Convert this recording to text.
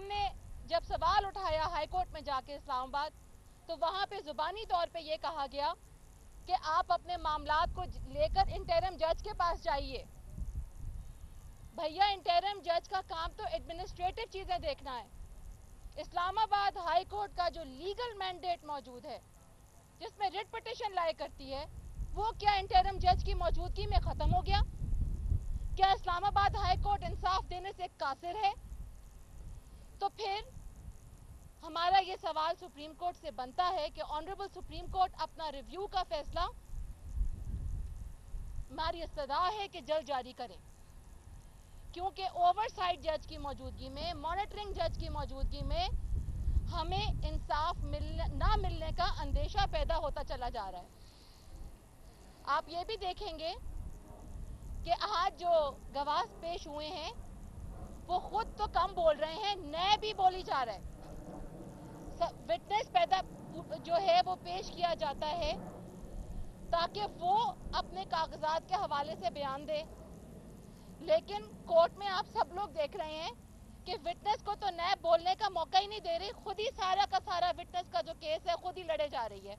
ہم نے جب سوال اٹھایا ہائی کورٹ میں جا کے اسلام آباد، تو وہاں پہ زبانی طور پہ یہ کہا گیا کہ آپ اپنے معاملات کو لے کر انٹرم جج کے پاس جائیے۔ بھیا انٹرم جج کا کام تو ایڈمنسٹریٹو چیزیں دیکھنا ہے۔ اسلام آباد ہائی کورٹ کا جو لیگل مینڈیٹ موجود ہے، جس میں ریٹ پٹیشن لائے کرتی ہے، وہ کیا انٹرم جج کی موجودگی میں ختم ہو گیا؟ کیا اسلام آباد ہائی کورٹ انصاف دینے سے قاصر ہے؟ پھر ہمارا یہ سوال سپریم کورٹ سے بنتا ہے کہ آنریبل سپریم کورٹ اپنا ریویو کا فیصلہ ہماری استدا ہے کہ جلد جاری کریں کیونکہ اوور سائٹ جج کی موجودگی میں مانیٹرنگ جج کی موجودگی میں ہمیں انصاف نہ ملنے کا اندیشہ پیدا ہوتا چلا جا رہا ہے۔ آپ یہ بھی دیکھیں گے کہ آج جو گواہ پیش ہوئے ہیں کم بول رہے ہیں، نئے بھی بولی جا رہے وٹنس پیدا جو ہے وہ پیش کیا جاتا ہے تاکہ وہ اپنے کاغذات کے حوالے سے بیان دے۔ لیکن کورٹ میں آپ سب لوگ دیکھ رہے ہیں کہ وٹنس کو تو نئے بولنے کا موقع ہی نہیں دے رہی، خود ہی سارا کا سارا وٹنس کا جو کیس ہے، خود ہی لڑے جا رہی ہے۔